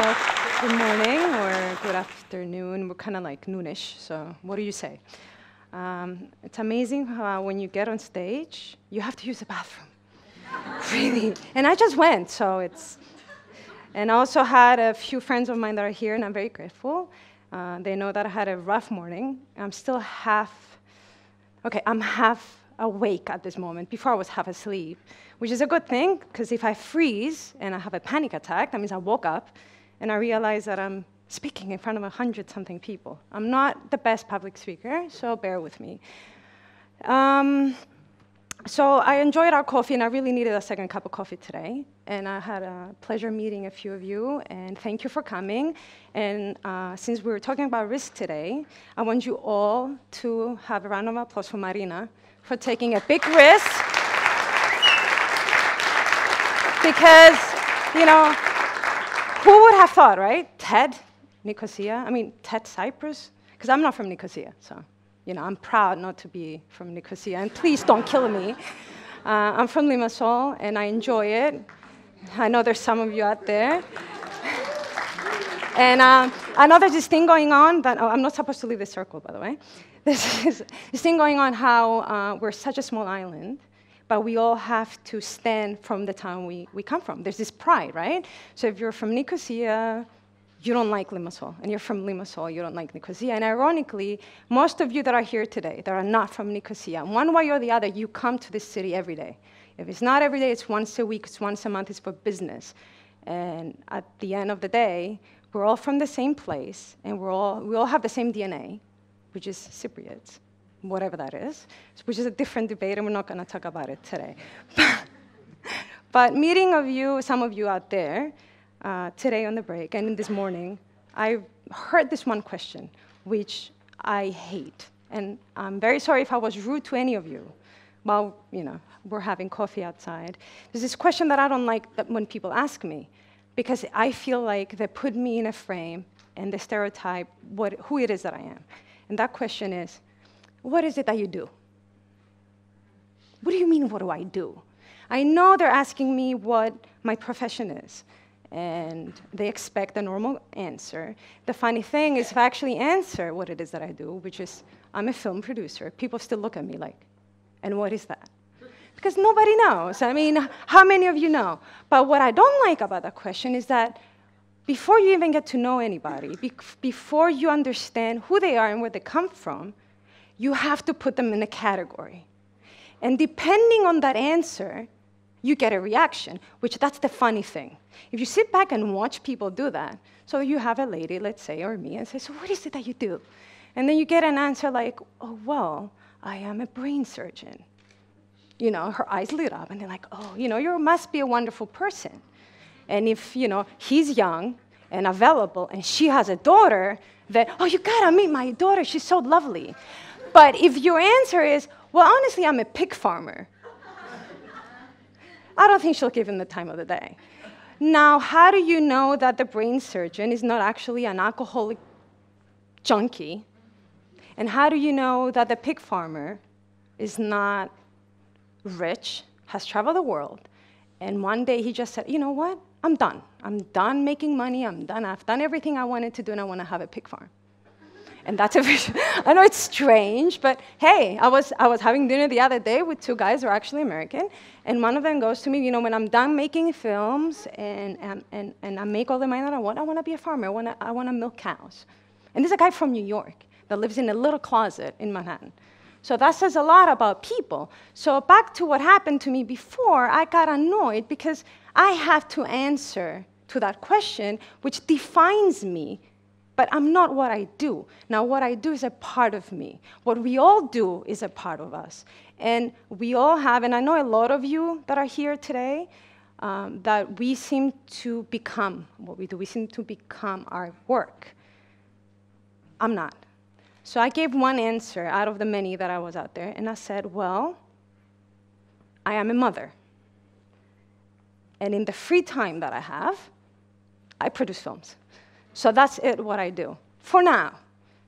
Good morning or good afternoon. We're kind of like noonish, so what do you say? Um, it's amazing how when you get on stage, you have to use the bathroom. really. And I just went, so it's. And I also had a few friends of mine that are here, and I'm very grateful. Uh, they know that I had a rough morning. I'm still half, okay, I'm half awake at this moment. Before I was half asleep, which is a good thing, because if I freeze and I have a panic attack, that means I woke up and I realize that I'm speaking in front of a hundred something people. I'm not the best public speaker, so bear with me. Um, so I enjoyed our coffee, and I really needed a second cup of coffee today. And I had a pleasure meeting a few of you, and thank you for coming. And uh, since we were talking about risk today, I want you all to have a round of applause for Marina for taking a big risk. because, you know, who would have thought, right? TED, Nicosia. I mean, TED Cyprus, because I'm not from Nicosia, so you know, I'm proud not to be from Nicosia, and please don't kill me. Uh, I'm from Limassol, and I enjoy it. I know there's some of you out there. and uh, I know there's this thing going on that oh, I'm not supposed to leave the circle, by the way. This is this thing going on how uh, we're such a small island, but we all have to stand from the town we, we come from. There's this pride, right? So if you're from Nicosia, you don't like Limassol, and you're from Limassol, you don't like Nicosia. And ironically, most of you that are here today that are not from Nicosia, one way or the other, you come to this city every day. If it's not every day, it's once a week, it's once a month, it's for business. And at the end of the day, we're all from the same place, and we're all, we all have the same DNA, which is Cypriots, whatever that is, which is a different debate, and we're not going to talk about it today. but meeting of you, some of you out there, uh, today on the break and this morning, I heard this one question, which I hate. And I'm very sorry if I was rude to any of you while you know, we're having coffee outside. There's this question that I don't like that when people ask me, because I feel like they put me in a frame and they stereotype what, who it is that I am. And that question is, what is it that you do? What do you mean, what do I do? I know they're asking me what my profession is and they expect a normal answer. The funny thing is, if I actually answer what it is that I do, which is I'm a film producer, people still look at me like, and what is that? Because nobody knows. I mean, how many of you know? But what I don't like about that question is that before you even get to know anybody, be- before you understand who they are and where they come from, you have to put them in a category. And depending on that answer, you get a reaction, which that's the funny thing. If you sit back and watch people do that, so you have a lady, let's say, or me, and say, So what is it that you do? And then you get an answer like, Oh, well, I am a brain surgeon. You know, her eyes lit up, and they're like, Oh, you know, you must be a wonderful person. And if, you know, he's young and available, and she has a daughter, that, Oh, you gotta meet my daughter, she's so lovely. But if your answer is, Well, honestly, I'm a pig farmer, I don't think she'll give him the time of the day. Now, how do you know that the brain surgeon is not actually an alcoholic junkie? And how do you know that the pig farmer is not rich, has traveled the world, and one day he just said, you know what? I'm done. I'm done making money. I'm done. I've done everything I wanted to do, and I want to have a pig farm. And that's a vision. I know it's strange, but hey, I was, I was having dinner the other day with two guys who are actually American, and one of them goes to me, you know, when I'm done making films and, and, and, and I make all the money that I want, I want to be a farmer. I want to I wanna milk cows. And there's a guy from New York that lives in a little closet in Manhattan. So that says a lot about people. So back to what happened to me before, I got annoyed because I have to answer to that question, which defines me but I'm not what I do. Now, what I do is a part of me. What we all do is a part of us. And we all have, and I know a lot of you that are here today, um, that we seem to become what we do. We seem to become our work. I'm not. So I gave one answer out of the many that I was out there, and I said, Well, I am a mother. And in the free time that I have, I produce films. So that's it, what I do for now.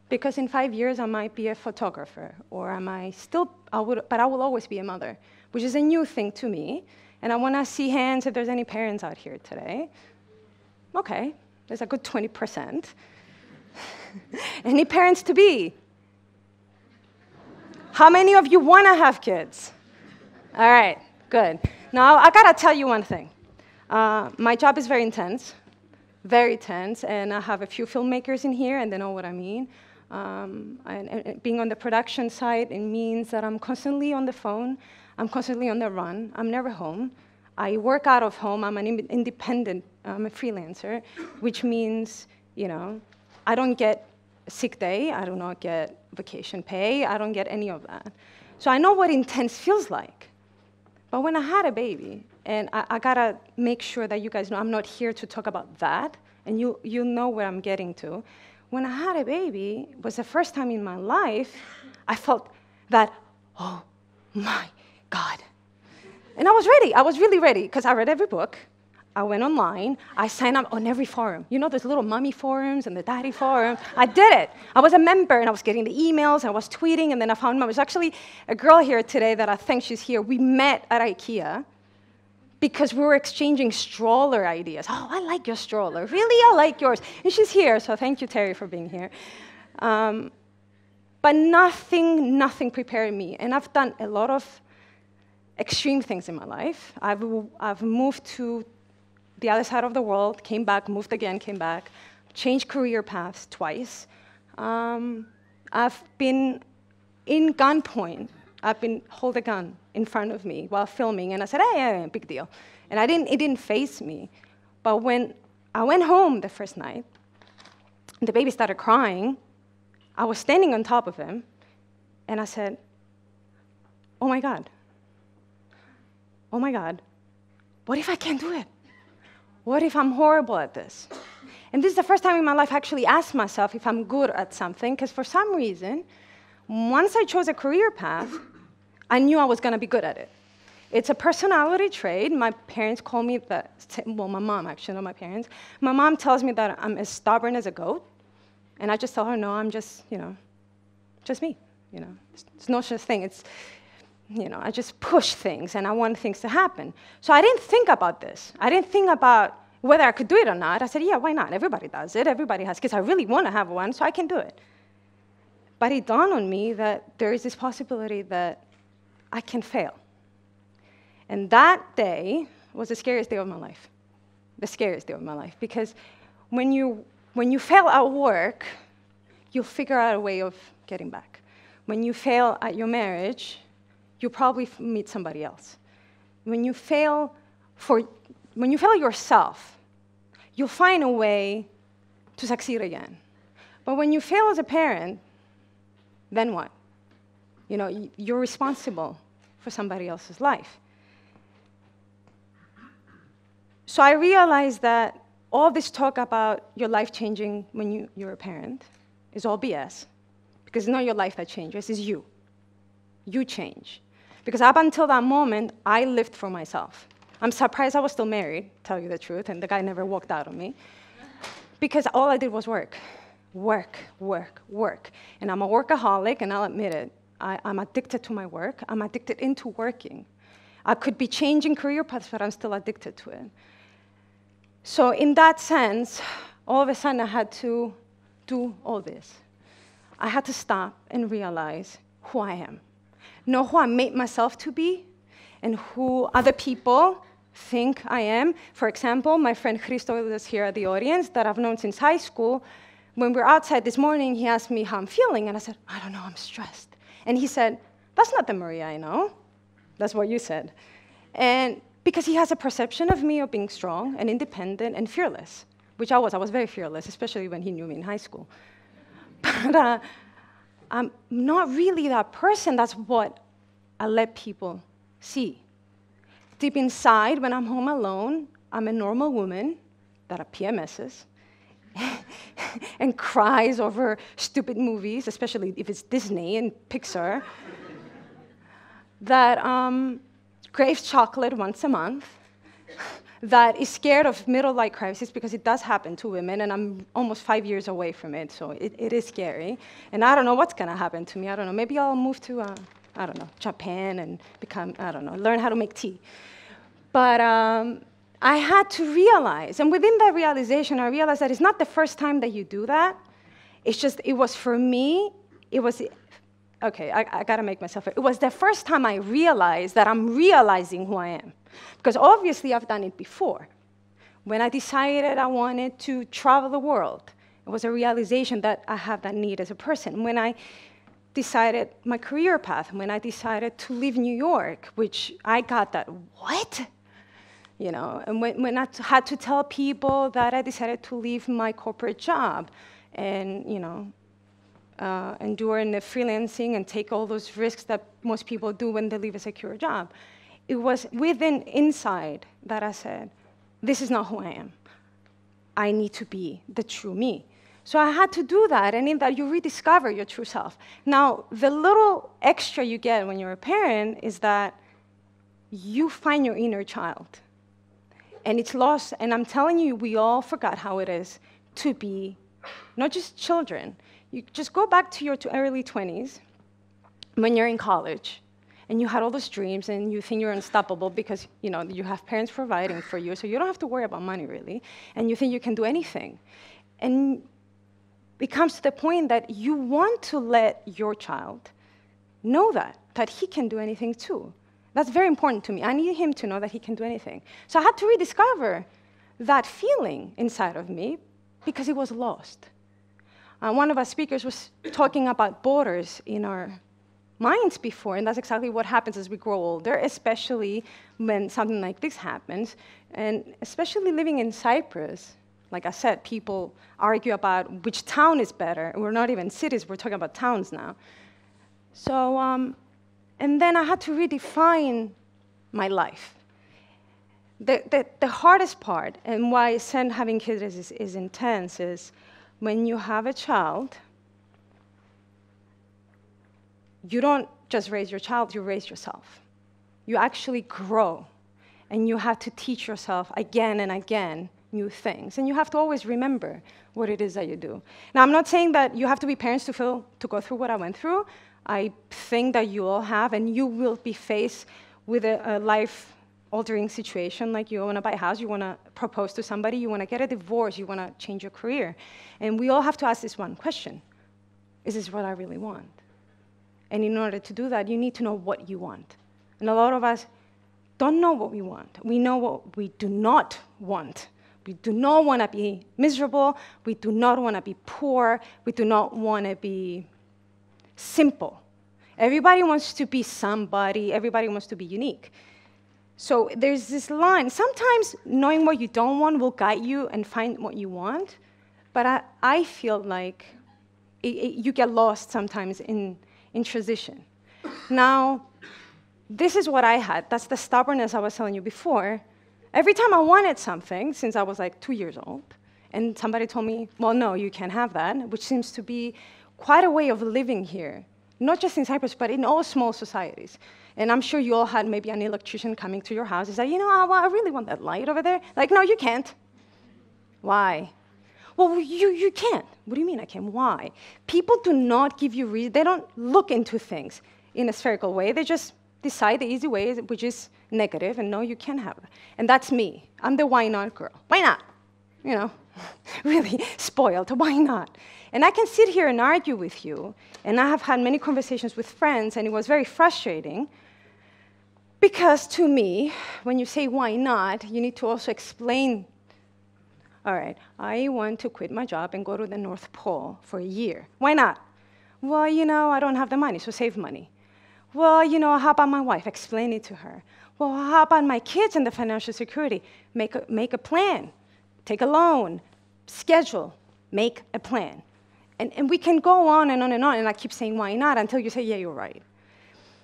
Because in five years, I might be a photographer, or am I still, I would, but I will always be a mother, which is a new thing to me. And I want to see hands if there's any parents out here today. Okay, There's a good 20%. Any parents to be? How many of you want to have kids? All right, good. Now, I gotta tell you one thing. Uh, my job is very intense, very tense, and I have a few filmmakers in here, and they know what I mean. Um, and, and, being on the production side, it means that I'm constantly on the phone, I'm constantly on the run, I'm never home. I work out of home, I'm an independent, I'm a freelancer, which means, you know, I don't get sick day, I do not get vacation pay, I don't get any of that. So I know what intense feels like. But when I had a baby, and I, I, gotta make sure that you guys know I'm not here to talk about that, and you, you know where I'm getting to. When I had a baby, it was the first time in my life I felt that, oh my God. And I was ready. I was really ready because I read every book. I went online. I signed up on every forum. You know, those little mommy forums and the daddy forums? I did it. I was a member and I was getting the emails. I was tweeting, and then I found there was actually a girl here today that I think she's here. We met at IKEA because we were exchanging stroller ideas. Oh, I like your stroller. Really, I like yours. And she's here, so thank you, Terry, for being here. Um, but nothing, nothing prepared me. And I've done a lot of extreme things in my life. I've, I've moved to the other side of the world, came back, moved again, came back, changed career paths twice. Um, I've been in gunpoint. I've been hold a gun in front of me while filming, and I said, "Hey, hey, big deal," and I didn't. It didn't faze me. But when I went home the first night, the baby started crying. I was standing on top of him, and I said, "Oh my God! Oh my God! What if I can't do it?" What if I'm horrible at this? And this is the first time in my life I actually asked myself if I'm good at something, because for some reason, once I chose a career path, I knew I was going to be good at it. It's a personality trait. My parents call me that, well, my mom, actually, not my parents. My mom tells me that I'm as stubborn as a goat. And I just tell her, no, I'm just, you know, just me. You know, it's no such thing. It's, you know, I just push things and I want things to happen. So I didn't think about this. I didn't think about whether I could do it or not. I said, yeah, why not? Everybody does it. Everybody has kids. I really want to have one, so I can do it. But it dawned on me that there is this possibility that I can fail. And that day was the scariest day of my life. The scariest day of my life. Because when you, when you fail at work, you'll figure out a way of getting back. When you fail at your marriage, you'll probably meet somebody else. When you fail for, when you fail yourself, you'll find a way to succeed again. But when you fail as a parent, then what? You know, you're responsible for somebody else's life. So I realized that all this talk about your life changing when you, you're a parent is all BS. Because it's not your life that changes, it's you. You change. Because up until that moment, I lived for myself. I'm surprised I was still married, tell you the truth, and the guy never walked out on me. Because all I did was work, work, work, work. And I'm a workaholic, and I'll admit it. I, am addicted to my work. I'm addicted into working. I could be changing career paths, but I'm still addicted to it. So, in that sense, all of a sudden I had to do all this. I had to stop and realize who I am know who I made myself to be and who other people think I am. For example, my friend Christo is here at the audience that I've known since high school. When we were outside this morning, he asked me how I'm feeling, and I said, I don't know, I'm stressed. And he said, That's not the Maria I know. That's what you said. And because he has a perception of me of being strong and independent and fearless, which I was. I was very fearless, especially when he knew me in high school. But uh, I'm not really that person. That's what I let people see. Deep inside, when I'm home alone, I'm a normal woman that are PMSs and cries over stupid movies, especially if it's Disney and Pixar, that um, craves chocolate once a month that is scared of middle life crisis because it does happen to women, and I'm almost five years away from it, so it, it is scary. And I don't know what's gonna happen to me. I don't know. Maybe I'll move to, uh, I don't know, Japan and become, I don't know, learn how to make tea. But um, I had to realize, and within that realization, I realized that it's not the first time that you do that. It's just, it was for me, it was, okay, I, I gotta make myself, it was the first time I realized that I'm realizing who I am. Because obviously I've done it before. When I decided I wanted to travel the world, it was a realization that I have that need as a person. When I decided my career path, when I decided to leave New York, which I got that, what? You know, and when, when I had to tell people that I decided to leave my corporate job and, you know, uh, endure in the freelancing and take all those risks that most people do when they leave a secure job. It was within inside that I said, this is not who I am. I need to be the true me. So I had to do that, and in that you rediscover your true self. Now, the little extra you get when you're a parent is that you find your inner child and it's lost. And I'm telling you, we all forgot how it is to be not just children. You just go back to your early 20s when you're in college and you had all those dreams and you think you're unstoppable because you know you have parents providing for you so you don't have to worry about money really and you think you can do anything and it comes to the point that you want to let your child know that that he can do anything too that's very important to me. I need him to know that he can do anything. So I had to rediscover that feeling inside of me because it was lost. Uh, one of our speakers was talking about borders in our minds before, and that's exactly what happens as we grow older, especially when something like this happens. And especially living in Cyprus, like I said, people argue about which town is better. We're not even cities, we're talking about towns now. So um, and then I had to redefine my life. The, the, the hardest part, and why having kids is, is intense, is when you have a child, you don't just raise your child, you raise yourself. You actually grow, and you have to teach yourself again and again new things. And you have to always remember what it is that you do. Now, I'm not saying that you have to be parents to, feel, to go through what I went through. I think that you all have, and you will be faced with a, a life altering situation like you want to buy a house, you want to propose to somebody, you want to get a divorce, you want to change your career. And we all have to ask this one question Is this what I really want? And in order to do that, you need to know what you want. And a lot of us don't know what we want. We know what we do not want. We do not want to be miserable. We do not want to be poor. We do not want to be simple. Everybody wants to be somebody, everybody wants to be unique. So there's this line. Sometimes knowing what you don't want will guide you and find what you want, but I, I feel like it, it, you get lost sometimes in, in transition. Now, this is what I had. That's the stubbornness I was telling you before. Every time I wanted something, since I was like two years old, and somebody told me, well, no, you can't have that, which seems to be quite a way of living here, not just in Cyprus, but in all small societies. And I'm sure you all had maybe an electrician coming to your house and say, you know, I, I really want that light over there. Like, no, you can't. Why? Well, you, you can't. What do you mean I can? Why? People do not give you reason. They don't look into things in a spherical way. They just decide the easy way, which is negative, and no, you can't have it. And that's me. I'm the why not girl. Why not? You know, really spoiled. Why not? And I can sit here and argue with you, and I have had many conversations with friends, and it was very frustrating. Because to me, when you say why not, you need to also explain all right, I want to quit my job and go to the North Pole for a year. Why not? Well, you know, I don't have the money, so save money. Well, you know, how about my wife? Explain it to her. Well, how about my kids and the financial security? Make a, make a plan, take a loan, schedule, make a plan. And, and we can go on and on and on, and I keep saying, why not, until you say, yeah, you're right.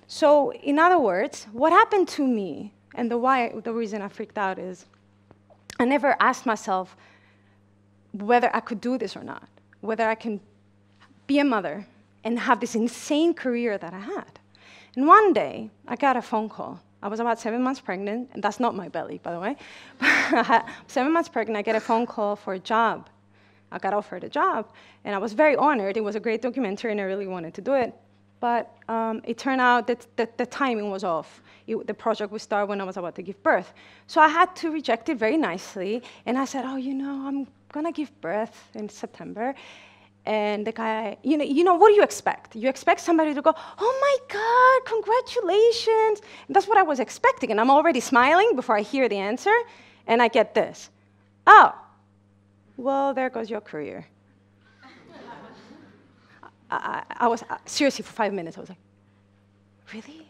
So, in other words, what happened to me, and the, why, the reason I freaked out is I never asked myself whether I could do this or not, whether I can be a mother and have this insane career that I had. And one day, I got a phone call. I was about seven months pregnant, and that's not my belly, by the way. seven months pregnant, I get a phone call for a job I got offered a job, and I was very honored. It was a great documentary, and I really wanted to do it. But um, it turned out that, the timing was off. it, the project would start when I was about to give birth. So I had to reject it very nicely. And I said, oh, you know, I'm going to give birth in September. And the guy, you know, you know, what do you expect? You expect somebody to go, oh my God, congratulations. And that's what I was expecting. And I'm already smiling before I hear the answer. And I get this. Oh, well, there goes your career. I, I, was uh, seriously for five minutes. I was like, really?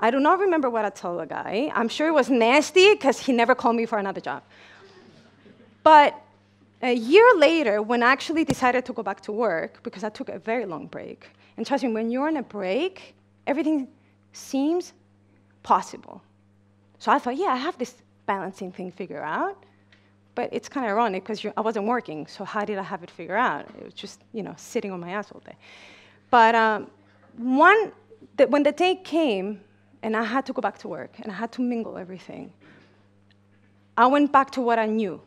I do not remember what I told the guy. I'm sure it was nasty because he never called me for another job. But a year later, when I actually decided to go back to work, because I took a very long break, and trust me, when you're on a break, everything seems possible. So I thought, yeah, I have this balancing thing figured out. But it's kind of ironic because I wasn't working, so how did I have it figured out? It was just, you know, sitting on my ass all day. But um, one, the, when the day came and I had to go back to work and I had to mingle everything, I went back to what I knew.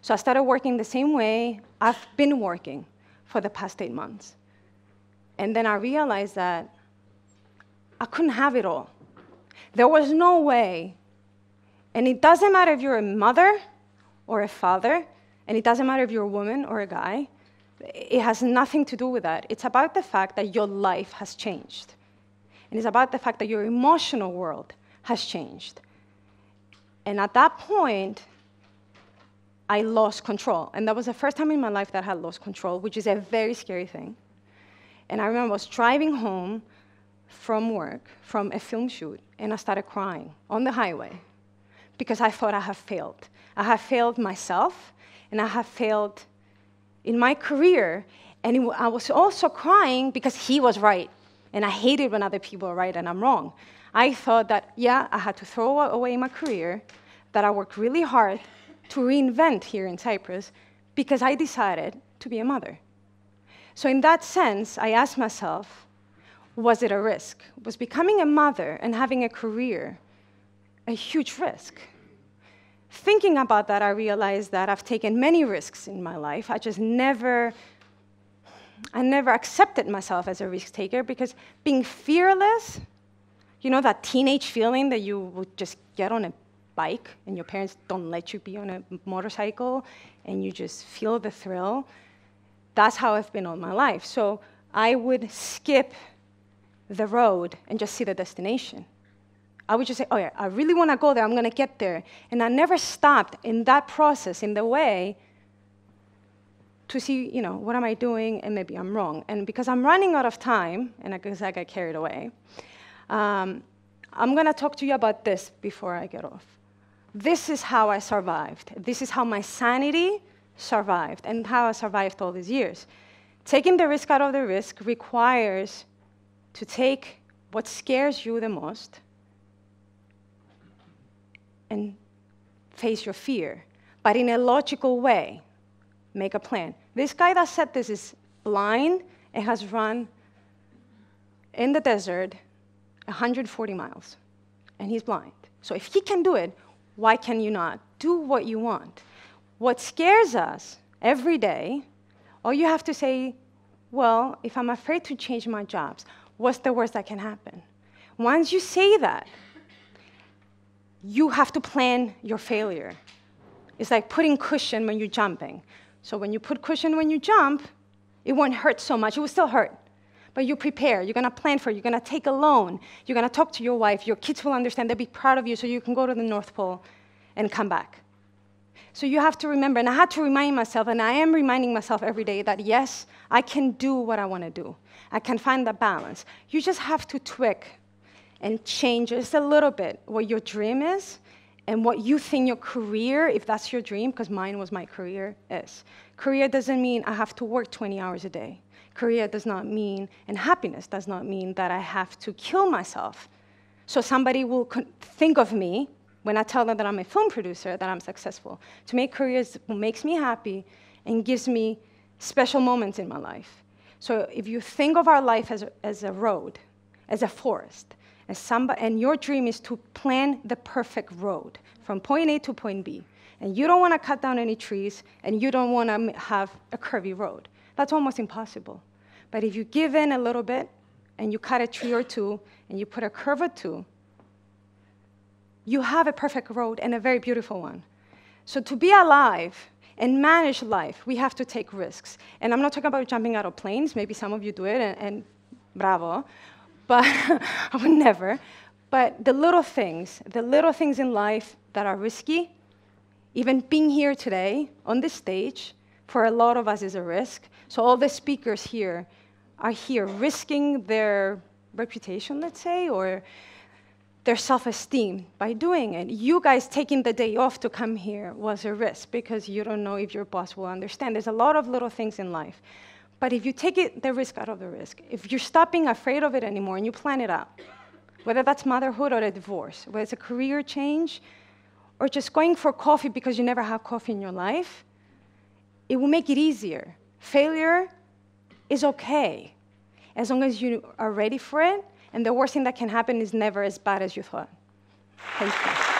So I started working the same way I've been working for the past eight months. And then I realized that I couldn't have it all. There was no way. And it doesn't matter if you're a mother or a father, and it doesn't matter if you're a woman or a guy, it has nothing to do with that. It's about the fact that your life has changed. And it's about the fact that your emotional world has changed. And at that point, I lost control. And that was the first time in my life that I had lost control, which is a very scary thing. And I remember I was driving home from work, from a film shoot, and I started crying on the highway because I thought I have failed. I have failed myself, and I have failed in my career. And it, I was also crying because he was right. And I hated when other people are right and I'm wrong. I thought that, yeah, I had to throw away my career, that I worked really hard to reinvent here in Cyprus because I decided to be a mother. So, in that sense, I asked myself, was it a risk? Was becoming a mother and having a career a huge risk? thinking about that, I realized that I've taken many risks in my life. I just never, I never accepted myself as a risk taker because being fearless, you know, that teenage feeling that you would just get on a bike and your parents don't let you be on a motorcycle and you just feel the thrill. That's how I've been all my life. So I would skip the road and just see the destination. I would just say, oh yeah, I really want to go there, I'm going to get there. And I never stopped in that process, in the way, to see, you know, what am I doing and maybe I'm wrong. And because I'm running out of time, and I guess I got carried away, um, I'm going to talk to you about this before I get off. This is how I survived. This is how my sanity survived and how I survived all these years. Taking the risk out of the risk requires to take what scares you the most and face your fear, but in a logical way. Make a plan. This guy that said this is blind and has run in the desert 140 miles, and he's blind. So if he can do it, why can you not? Do what you want. What scares us every day, all you have to say, well, if I'm afraid to change my jobs, what's the worst that can happen? Once you say that, you have to plan your failure. It's like putting cushion when you're jumping. So when you put cushion when you jump, it won't hurt so much. It will still hurt. But you prepare. You're to plan for it. You're to take a loan. You're going to talk to your wife. Your kids will understand. They'll be proud of you so you can go to the North Pole and come back. So you have to remember, and I had to remind myself, and I am reminding myself every day that yes, I can do what I want to do. I can find the balance. You just have to tweak and change just a little bit what your dream is and what you think your career, if that's your dream, because mine was my career, is. Career doesn't mean I have to work 20 hours a day. Career does not mean, and happiness does not mean that I have to kill myself. So somebody will think of me when I tell them that I'm a film producer, that I'm successful. To make careers makes me happy and gives me special moments in my life. So if you think of our life as a, as a road, as a forest, and, somebody, and your dream is to plan the perfect road from point A to point B. And you don't want to cut down any trees, and you don't want to have a curvy road. That's almost impossible. But if you give in a little bit, and you cut a tree or two, and you put a curve or two, you have a perfect road and a very beautiful one. So to be alive and manage life, we have to take risks. And I'm not talking about jumping out of planes. Maybe some of you do it, and, and bravo. But I would never. But the little things, the little things in life that are risky, even being here today on this stage, for a lot of us is a risk. So all the speakers here are here risking their reputation, let's say, or their self esteem by doing it. You guys taking the day off to come here was a risk because you don't know if your boss will understand. There's a lot of little things in life. But if you take it, the risk out of the risk, if you're stop being afraid of it anymore and you plan it out, whether that's motherhood or a divorce, whether it's a career change or just going for coffee because you never have coffee in your life, it will make it easier. Failure is okay as long as you are ready for it and the worst thing that can happen is never as bad as you thought. Thank you.